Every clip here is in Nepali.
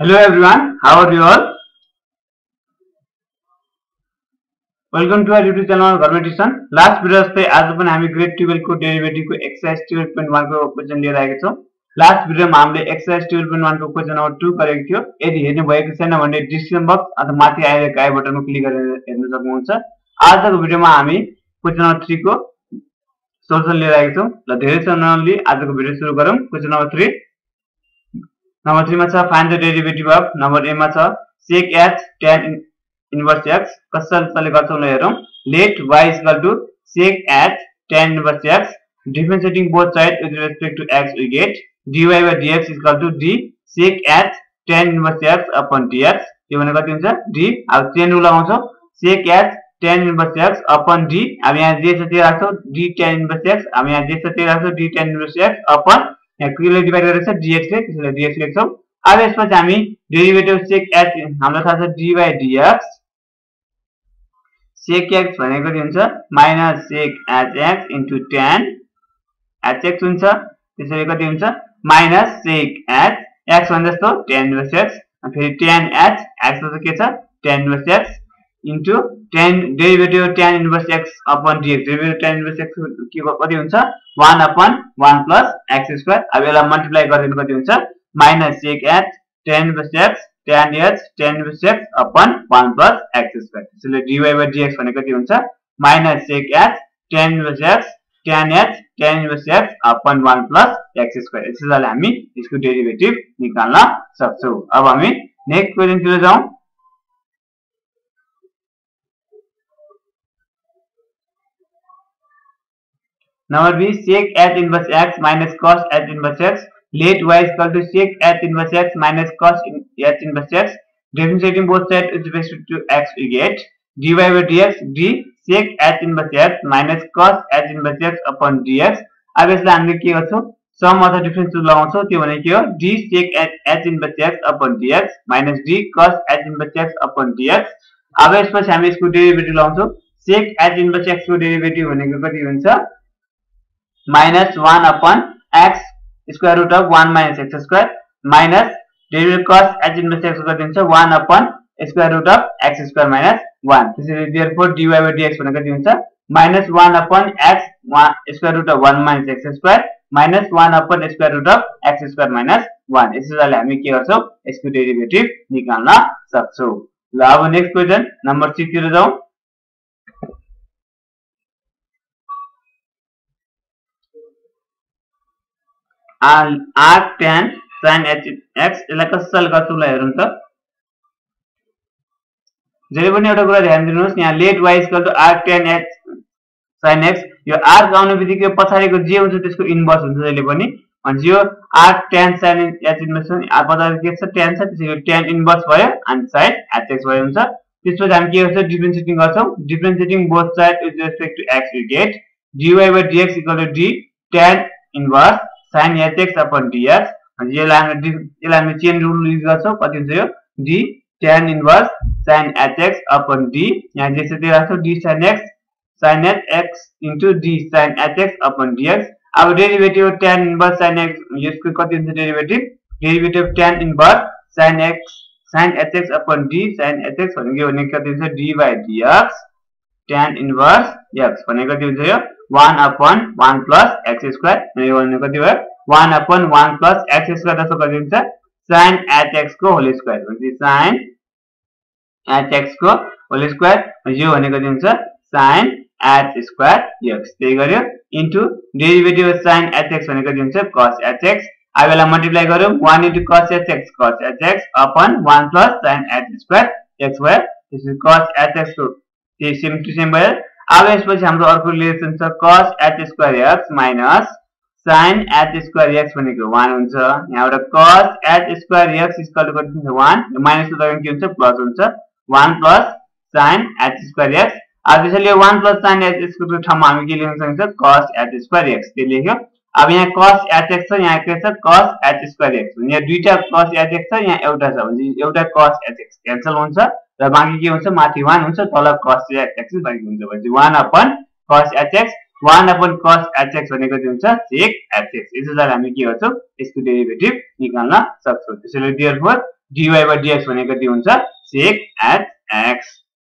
Hello everyone, how are you all? Welcome to YouTube channel last video जस्तै आज पनि हामी ग्रेड टुवेल्भको डेरिभेटिभको एक्सर्साइज टुवेल्भ पोइन्ट वानको क्वेसन लिएर आएका छौँ। लास्ट भिडियोमा हामीले नम्बर टू गरेको थियो। यदि हेर्नु भएको छैन भने डिस्क्रिप्सन बक्स अथवा माथि क्लिक गरेर हेर्न सक्नुहुन्छ। आजको भिडियोमा हामी क्वेसन नम्बर लिएर छौँ। धेरै नलिई आजको भिडियो सुरु गरौँ। क्वेसन नम्बर थ्री नम्बर थ्रीमा छ fine the derivative of number एमा छ sec h tan inverse x कसरी गर्छौँ ल हेरौँ let y equal to sec h tan inverse x differentiating both side with respect to x we get dy by dx equal to d sec h tan inverse x upon dx त्यो भने कति हुन्छ? डी अब चेन रुल लगाउँछौँ। Sec h tan inverse x upon d अब यहाँ जे छ त्यही राख्छौँ। डी टेन इन्भर्स एक्स अब यहाँ जे छ त्यही राख्छौँ। D tan inverse x upon कसले डिभाइड गरेको छ डिएक्सले त्यसलाई डिएक्स लेख्छौँ अब यसपछि हामी डेरिभेटिभ सेक एच हामीलाई थाहा छ डी डिएक्स सेक एक्स भनेको हुन्छ? माइनस सेक एच एक्स हुन्छ। त्यसरी कति हुन्छ? माइनस सेक एच एक्स भने जस्तो टेन इन्भर्स एक्स फेरि टेन एच एक्स चाहिँ के छ? Tan into tan derivative tan inverse x upon dx derivative tan inverse x कति हुन्छ? One upon one plus x square अब यसलाई मल्टिप्लाई गरिदिनु कति हुन्छ? Minus sec h tan inverse x tan h tan inverse x upon 1 plus x square. त्यसैले dy by dx भनेको के हुन्छ? Minus sec h tan inverse x tan h tan inverse x upon 1 plus x square. यसैले हामी यसको डेरिभेटिभ निकाल्न सक्छौँ। अब हामी नेक्स्ट क्वेशनतिर जाउँ। Number b sec h inverse x minus cos h inverse x let y is equal to sec h inverse x minus cos h inverse x differentiating both sides with respect to x we get dy by dx d sec h inverse x minus cos h inverse x upon dx अब यसलाई हामीले के गर्छौँ सम अथवा डिफरेन्स लगाउँछौँ त्यो भने के हो d sec h inverse x upon dx minus d cos h inverse x upon dx अब यसपछि हामी यसको डेरिभेटिभ लगाउँछौँ सेक एच इन्भर्स एक्सको डेरिभेटिभ भनेको कति हुन्छ minus one upon x square root of 1 minus x square minus derivative cos h x हुन्छ 1 upon square root of x square minus 1 त्यसैले therefore dy by dx भनेको हुन्छ minus 1 upon x square root of 1 minus x square minus 1 upon square root of x square minus 1 यसैले हामी के गर्छौँ यसको डेरिभेटिभ निकाल्न सक्छौँ ल अब नेक्स्ट क्वेसन नम्बर 6 तिर जाउँ R tan sine h x यसलाई कसरी गर्छौँ ल हेरौँ त। जहिले पनि एउटा कुरा ध्यान दिनुहोस् यहाँ let y equal to R tan h sine x यो आर आउने बित्तिकै पछाडिको जे हुन्छ त्यसको इन्भर्स हुन्छ जहिले पनि। भनेपछि यो R tan sine h inverse पछाडि के छ टेन छ त्यसरी टेन इन्भर्स भयो अनि साइन एच एक्स भयो हुन्छ। त्यसपछि हामी के गर्छौँ डिफ्रेन्सिएटिङ गर्छौँ। Differentiating both side with respect to x you get dy by dx equal inverse sine h x upon dx यसलाई हामी यसलाई chain rule use d tan inverse sine h x upon d यहाँ जे छ त्यो राख्छौँ d sine x sine h x into d sine h x upon dx अब derivative tan inverse sine x यसको कति हुन्छ derivative tan inverse sine x sine h x upon d sine भनेको भनेको कति हुन्छ d by dx tan inverse x भनेको one upon one plus x square. कति upon one plus x square जस्तो कति हुन्छ साइन एच एक्सको होल स्क्वायर साइन एच एक्सको होल स्क्वायर यो भनेको कति हुन्छ साइन एच स्क्वायर एक्स त्यही गर्यो into derivative sine h x भनेको कति हुन्छ कस एच एक्स अब यसलाई मल्टिप्लाई गरौँ one into cos h x cos h x upon one plus sine h square x भयो त्यसपछि कस एच एक्सको त्यही सेम टु सेम भयो अब यसपछि हाम्रो अर्को रिलेसन छ cos h square x minus sine h square x भनेको वान हुन्छ। यहाँबाट कस एच स्क्वायर एक्स स्क्वायर कति हुन्छ? वान के हुन्छ? प्लस हुन्छ। One plus sine h square x अब त्यसैले वान प्लस साइन एच स्क्वायरको ठाउँमा हामी के लेख्न सकिन्छ कस एच स्क्वायर एक्स त्यो लेख्यो। अब यहाँ कस एच एक्स छ यहाँ के छ? कस एच स्क्वायर एक्स यहाँ दुईवटा कस एच एक्स छ यहाँ एउटा छ। भने एउटा कस एच एक्स क्यान्सल हुन्छ। र बाँकी के हुन्छ? माथि वान हुन्छ तल कस एच एक्स बाँकी हुन्छ। भनेपछि one upon cos h x one upon cos h x भनेको चाहिँ हुन्छ सेक एच एक्स यसो हामी के गर्छौँ? यसको डेरिभेटिभ निकाल्न सक्छौँ। त्यसैले डियर फोर डिवाई भनेको कति हुन्छ सेक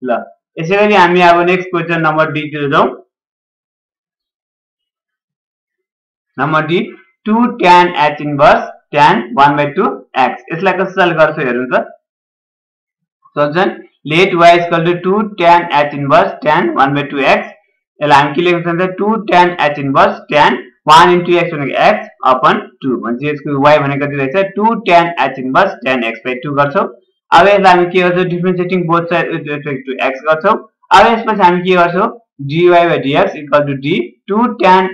ल यसै गरी हामी अब नेक्स्ट क्वेसन नम्बर डीतिर जाउँ। Number d two tan h inverse tan one by two x यसलाई कसरी गर्छ हेर्नु त? Let y equal to two tan h inverse tan one by two x ఇలా అంకిల్ ఏంటంటే two tan h inverse tan one into x మనకి ఎక్స్ అపాన్ టూ మంచి వై మనకి అయితే two tan h inverse tan x by two కావచ్చు అవే దానికి differentiating both side with respect to x కావచ్చు అవే ప్లస్ దానికి కావచ్చు dy by dx equal to d two tan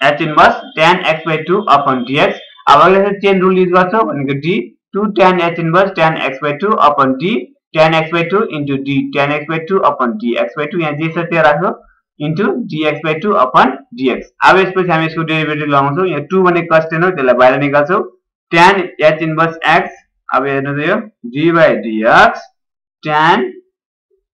h inverse tan x by two upon dx అవైతే చైన్ రూల్ యూజ్ కావచ్చు మనకి d two tan h inverse tan x by two upon d tan x by two upon d tan x by two upon d x by two यहाँ जे छ त्यो राख्छौँ into dx by two upon dx अब यसपछि हामी यसको डेरिभेटिभ लगाउँछौँ यहाँ टू भने कस्टेन हो त्यसलाई बाहिर निकाल्छौँ टेन एच इन्भर्स एक्स अब हेर्नु त यो d by dx tan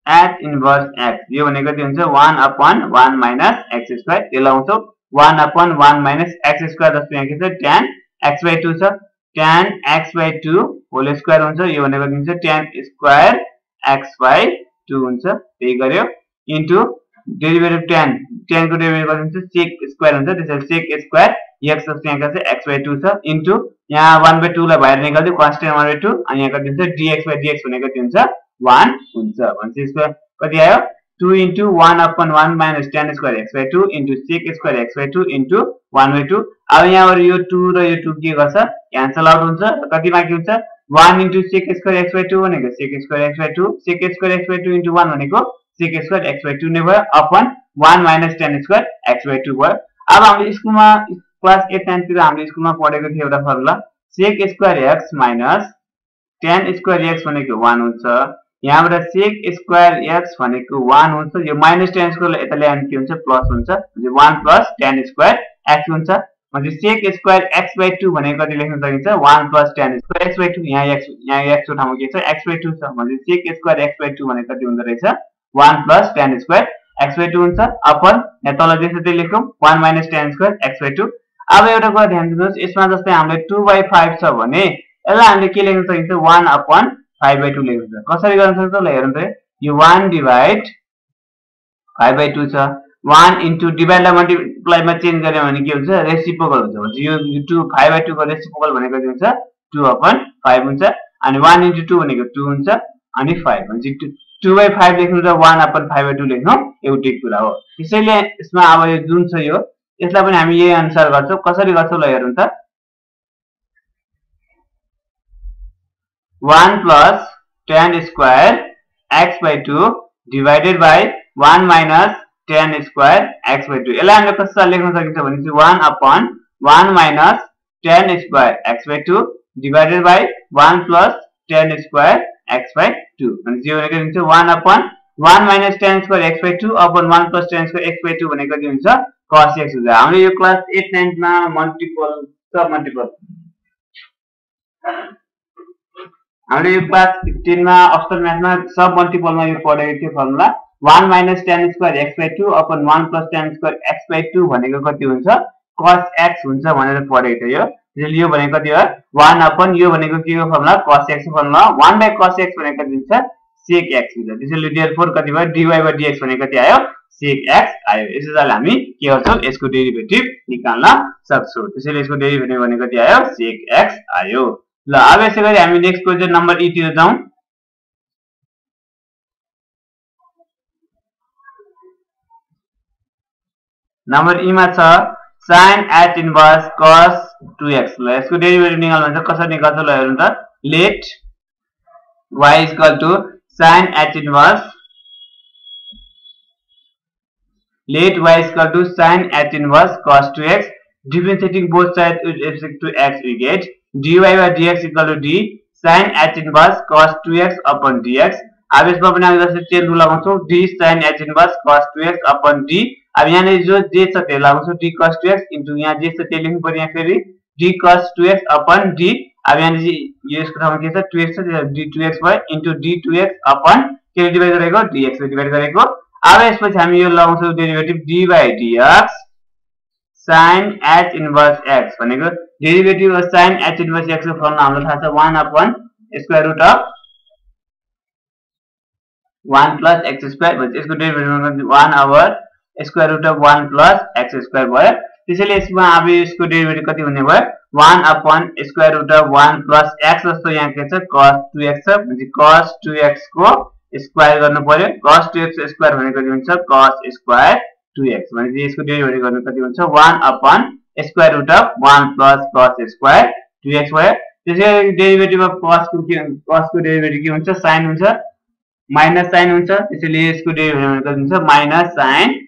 h inverse x यो भनेको के हुन्छ one upon one minus x square त्यो लगाउँछौँ one upon one minus x square जस्तो यहाँ के छ टेन एक्स बाई टू छ tan x by two whole square हुन्छ। यो भनेको के हुन्छ? Tan square x by two हुन्छ। त्यही गर्यो। इन्टु डेरिभेटिभ टेन टेनको डेरिभेटिभ कति हुन्छ सेक स्क्वायर हुन्छ। त्यसरी सेक स्क्वायर एक्स यहाँको चाहिँ टू छ। इन्टु यहाँ वान बाई टूलाई बाहिर निकाल्थ्यो कन्सटेन्ट वान बाई टू अनि यहाँ कति हुन्छ भनेको कति हुन्छ? वान हुन्छ। भनेपछि यसको कति आयो? Two into one upon one minus tan square x by two into sec square x by two into one by two अब यहाँबाट यो टू र यो टू के गर्छ? क्यान्सल आउट हुन्छ। कति बाँकी हुन्छ? One into sec square x by two भनेको sec square x by two sec square x by two into one भनेको sec square x by two नै भयो upon one minus tan square x by two भयो। अब हामीले स्कुलमा क्लास एट नाइनतिर हामीले स्कुलमा पढेको थियो एउटा formula sec square x minus tan square x भनेको वान हुन्छ। यहाँबाट सेक स्क्वायर एक्स भनेको वान हुन्छ यो माइनस टेन स्क्वायर यता ल्यायो भने के हुन्छ? प्लस हुन्छ। One plus tan square x हुन्छ। भनेपछि sec square x by two भनेको कति लेख्न सकिन्छ? One plus tan square x by two यहाँ एक्स यहाँ एक्सको ठाउँमा के छ? एक्स बाई टू छ। भनेपछि sec square x by two भनेको कति हुँदो रहेछ? One plus tan square x by two हुन्छ। अपन यहाँ तल जस्तो त्यही लेखौँ one minus tan square x by two अब एउटा कुरा ध्यान दिनुहोस् यसमा जस्तै हामीले टू बाई फाइभ छ भने यसलाई हामीले के लेख्न सकिन्छ? One upon five by two लेख्न कसरी गर्न सक्छ? ल हेर्नु त। यो one divide five by two छ। वान इन्टु डिभाइडलाई मल्टिप्लाईमा चेन्ज गऱ्यो भने के हुन्छ रेसिपोकल हुन्छ। यो टू फाइभ बाई टूको रेसिपोकल भनेको के हुन्छ? टू अपन फाइभ हुन्छ। अनि वान इन्टु टू भनेको टू हुन्छ। अनि फाइभ भनेपछि टु बाई फाइभ लेख्नु र one upon five by two लेख्नु एउटै कुरा हो। त्यसैले यसमा अब यो जुन छ यो यसलाई पनि हामी यही अनुसार गर्छौँ। कसरी गर्छौँ ल हेर्नु त। One plus tan square x by two divided by one minus tan square x by two यसलाई हामीले कसरी लेख्न सकिन्छ भने चाहिँ one upon one minus tan square x by two divided by one plus tan square x by two भने जिरो भनेको हुन्छ one upon one square x by two upon square x by भनेको कति हुन्छ कस एक्स हुन्छ हामीले यो class at नाइन्थमा multiple sub multiple हामीले यो क्लास टेनमा अक्सर म्याथमा सब मल्टिपलमा यो पढेको थियो formula one minus tan square x by two upon one भनेको कति हुन्छ? कस एक्स हुन्छ भनेर पढेको थियो। यो यो भनेको कति हो? वान अपन यो भनेको के हो formula cos x formula one by cos x भनेको कति हुन्छ? सेक एक्स हुन्छ। त्यसैले डिएल फोर कति भयो? डिवाई बाई डिएक्स भनेको कति आयो? सेक एक्स आयो। यसैले हामी के गर्छौँ? यसको डेरिभेटिभ निकाल्न सक्छौँ। त्यसैले यसको डेरिभेटिभ भनेको कति आयो? सेक एक्स आयो। ल अब यसै गरी हामी नेक्स्ट क्वेसन नम्बर इतिर जाउँ। नंबर ई में sine h inverse cos two x इसको डेरिवेटिव निकाल्नु भने कसरी निकाल्छ ल हेरौँ त। Let y equal to sine h inverse let y equal to sine h inverse cos two x differentiating both side with respect to x we get dy by dx equal to d sine h inverse cos two x upon dx अब यसमा पनि हामी जसरी टेन रुल लगाउँछौँ d sine h inverse cos two x upon d अब यहाँनिर जो जे छ त्यो लगाउँछौँ डी कस टु एक्स इन्टु यहाँ जे छ त्यो लेख्नु पर्यो यहाँ फेरि डी कस टु एक्स अपन डी अब यहाँनिर यसको ठाउँमा के छ टु एक्स छ डी टु एक्स भयो into d two x upon के डिभाइड गरेको डिएक्सले डिभाइड गरेको अब यसपछि हामी यो लगाउँछौँ derivative d by d x sine h inverse x भनेको डेरिभेटिभ साइन एच इन्भर्स एक्सको फर्मुला हामीलाई थाहा छ one upon square root of one plus x square यसको derivative one over square root of one plus x square भयो त्यसैले यसमा अब यसको डेरिभेटिभ कति हुने भयो? One upon square root of one plus x जस्तो यहाँ के cos two x cos two एक्सको square गर्नु पर्यो। Cos two x square cos square two x भनेपछि यसको डेरिभेटिभ गर्नु कति हुन्छ one upon square root of one plus cos square two x भयो। त्यसै डेरिभेटिभ अफ कसको के कसको के हुन्छ? साइन हुन्छ। माइनस साइन हुन्छ। त्यसैले यसको डेरिभेटिभ कति हुन्छ? Minus sine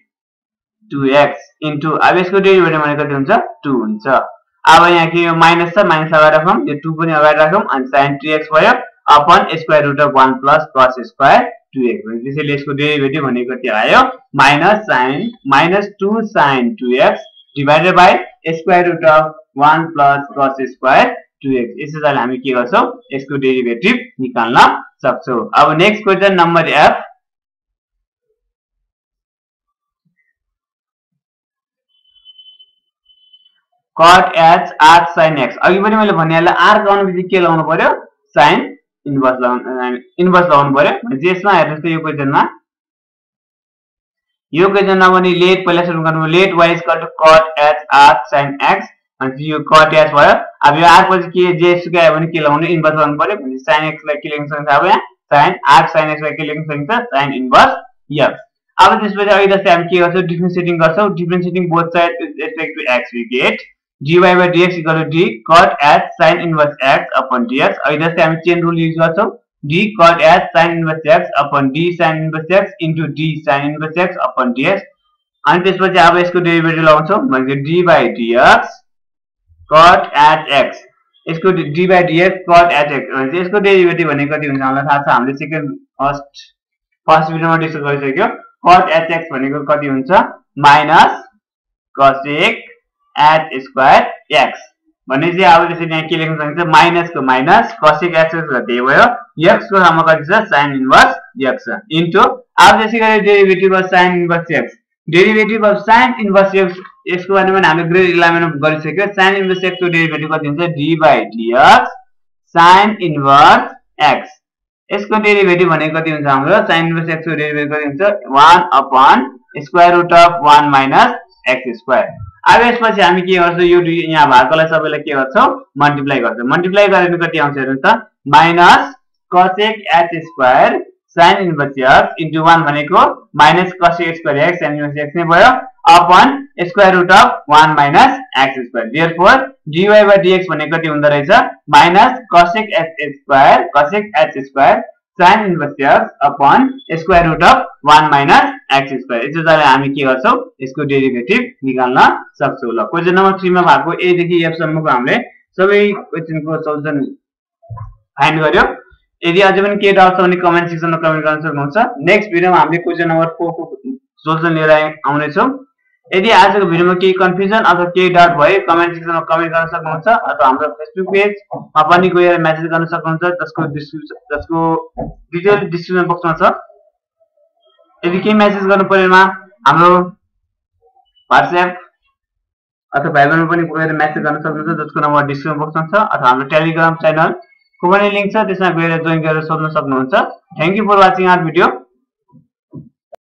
two x into अब यसको डेरिभेटिभ भने कति हुन्छ टु हुन्छ अब यहाँ के यो माइनस छ माइनस अगाडि राखौँ। यो टु पनि अगाडि राखौँ अनि साइन टु एक्स भयो upon square root of one plus cos square two x भने त्यसैले यसको डेरिभेटिभ भनेको कति आयो? Minus sine minus two sine two x divided by square root of one plus cos square two x यसरी हामी के गर्छौँ? यसको डेरिभेटिभ निकाल्न सक्छौँ। अब next question number f cot h r sine x पनि मैले भनिहालेँ आर लगाउनु बित्तिकै के लगाउनु पर्यो? साइन इन्भर्स लगाउनु इन्भर्स लगाउनु पर्यो। भनेपछि यसमा हेर्नुहोस् त यो क्वेसनमा यो क्वेसनमा लेट पहिला सुरु गर्नु let y's cot cot h r sine x cot h भयो। अब यो आर पछि के जे भने के लगाउनु? इन्भर्स लगाउनु पर्यो। भनेपछि साइन एक्सलाई के लेख्न सकिन्छ अब यहाँ? साइन आर साइन एक्सलाई के लेख्न सकिन्छ? साइन इन्भर्स एक्स अब त्यसपछि अहिले जस्तै हामी के गर्छौँ? डिफ्रेन्सिएटिङ गर्छौँ। Both side respect to x we get d y by d x equal to d cot h sine inverse x upon d x और इधर से हम चेन रूल यूज़ करते d cot h sine inverse x upon d sine inverse x into d sine inverse x upon d x अनि त्यसपछि अब यसको डेरिभेटिभ लगाउँछौँ भनेको d by d x cot h x यसको d by d x cot h x भनेपछि यसको डेरिभेटिभ भनेको कति हुन्छ हामीलाई थाहा छ हामीले सेकेन्ड फ़र्स्ट फ़र्स्ट भिडियोमा डिस्कस गरिसक्यो कट एट एक्स भनेको कति हुन्छ माइनस कस एक एट स्क्वायर एक्स भने चाहिँ अब त्यसरी यहाँ के लेख्न सकिन्छ? माइनसको माइनस कसिक एक्स त्यही भयो। एक्सको ठाउँमा कति छ? साइन इन्भर्स एक्स इन्टु अब त्यसै गरी derivative of sine inverse x derivative of sine inverse x यसको बारेमा हामीले ग्रेड इलेभेन गरिसक्यो। साइन इन्भर्स एक्सको डेरिभेटिभ कति हुन्छ? D by d x sine inverse x यसको डेरिभेटिभ भनेको कति हुन्छ हाम्रो? साइन इन्भर्स एक्सको डेरिभेटिभ कति हुन्छ? One upon square root of one minus x square अब यसपछि हामी के यहाँ के गर्छौँ? मल्टिप्लाई गर्छौँ। मल्टिप्लाई गरेर कति आउँछ हेर्नु minus cosec h square sine inverse x into one भनेको minus cosec square x sine inverse x नै भयो। Upon square root of one minus x square therefore d y by d x भनेको कति हुँदो रहेछ? Minus cosec h square cosec h square sine inverse x upon square root of one minus x square यसो जसले हामी के गर्छौँ यसको डेरिभेटिभ निकाल्न सक्छौँ ल क्वेसन नम्बर थ्रीमा भएको एफसम्मको हामीले सबै क्वेसनको सल्युसन फाइन्ड गर्यो यदि अझै के डाउट छ भने कमेन्ट सेक्सनमा कमेन्ट गर्न सक्नुहुन्छ नेक्स्ट भिडियोमा हामीले क्वेसन नम्बर फोरको सोल्युसन लिएर आउनेछौँ यदि आजको भिडियोमा केही कन्फ्युजन अथवा केही डाउट भयो कमेन्ट सेक्सनमा कमेन्ट गर्न सक्नुहुन्छ अथवा हाम्रो फेसबुक पेजमा पनि गएर मेसेज गर्न सक्नुहुन्छ जसको डिस्क्रिप्सन जसको डिटेल डिस्क्रिप्सन बक्समा छ। यदि केही मेसेज गर्नु परेमा हाम्रो वाट्सएप अथवा भाइ बहिनी पनि गएर मेसेज गर्न सक्नुहुन्छ जसको नम्बर डिस्क्रिप्सन बक्समा छ अथवा हाम्रो टेलिग्राम च्यानलको पनि लिङ्क छ त्यसमा गएर जोइन गरेर सोध्न सक्नुहुन्छ। Thank you for watching our video.